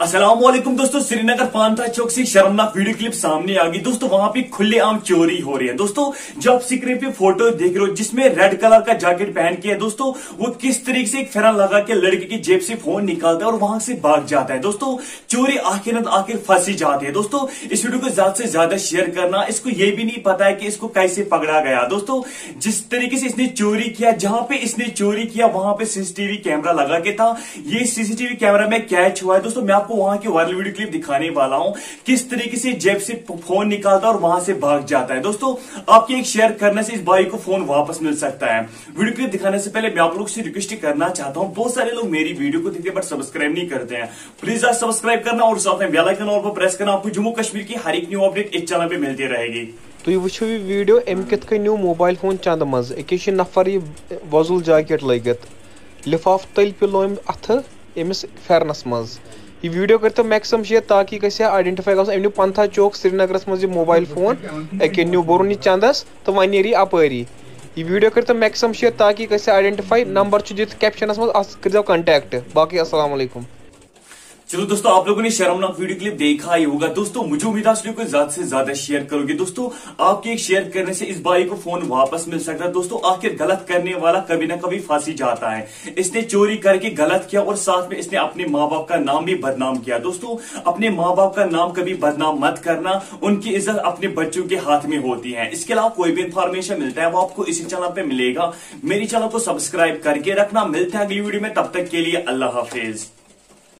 असलम दोस्तों, श्रीनगर पांथा चौक से शर्मनाक वीडियो क्लिप सामने आ गई। दोस्तों, वहाँ पे खुलेआम चोरी हो रही है। दोस्तों, जो आप स्क्रीन पे फ़ोटो देख रहे हो, जिसमें रेड कलर का जैकेट पहन के है, दोस्तों, वो किस तरीके से एक फेरन लगा के लड़के की जेब से फ़ोन निकालता है और वहाँ से भाग जाता है। दोस्तों, चोरी आखिर न आखिर फंसी जाती है। दोस्तों, इस वीडियो को ज़्यादा से ज़्यादा शेयर करना, इसको ये भी नहीं पता है कि इसको कैसे पकड़ा गया। दोस्तों, जिस तरीके से इसने चोरी किया, जहाँ पे इसने चोरी किया, वहाँ पे सीसीटीवी कैमरा लगा के था। ये सीसीटीवी कैमरा में कैच हुआ है। दोस्तों, मैं वहाँ की वायरल वीडियो क्लिप दिखाने वाला हूँ, किस तरीके से जेब से फ़ोन निकालता है और वहाँ से भाग जाता है। दोस्तों, आपके एक शेयर करने से इस भाई को फ़ोन वापस मिल सकता है। वीडियो क्लिप दिखाने से पहले मैं आप लोग से रिक्वेस्ट करना चाहता हूँ। बहुत सारे लोग मेरी वीडियो को देखते बट सब्सक्राइब नहीं करते हैं। प्लीज़ आज सब्सक्राइब करना और साथ में बेलाइकन और प्रेस करना। आपको जम्मू कश्मीर की हर एक न्यू अपडेट इस चैनल पर मिलती रहेगी। तुम वो वीडियो अम कित नो मोबाइल फ़ोन चंद मज। अकिस नफर यह वजुल जैकेट लगित लिफाफ तल पिलो अथ अमिस फेरनस मज। यह वीडियो कर मैक्सिमम शेयर ताकि गई आइडेंटिफाई गो पंथा चौक श्रीनगर मज मोबाइल फ़ोन अके न्यू बोर चंदस तो वह नी अपरी यह वीडियो कर मैक्सिमम शेयर ताकि आइडेंटिफाई नंबर दिख कैप्शनस मज कर कंटैक्ट बाकी अस्सलाम वालेकुम चलो दोस्तों, आप लोगों ने शर्मनाक वीडियो क्लिप देखा ही होगा। दोस्तों, मुझे उम्मीद है वीडियो को ज़्यादा से ज़्यादा शेयर करोगे। दोस्तों, आपके एक शेयर करने से इस भाई को फ़ोन वापस मिल सकता है। दोस्तों, आखिर गलत करने वाला कभी ना कभी फांसी जाता है। इसने चोरी करके गलत किया और साथ में इसने अपने माँ बाप का नाम भी बदनाम किया। दोस्तों, अपने माँ बाप का नाम कभी बदनाम मत करना। उनकी इज़्ज़त अपने बच्चों के हाथ में होती है। इसके अलावा कोई भी इंफॉर्मेशन मिलता है, वो आपको इसी चैनल पर मिलेगा। मेरी चैनल को सब्सक्राइब करके रखना। मिलते हैं अगली वीडियो में। तब तक के लिए अल्लाह हाफिज।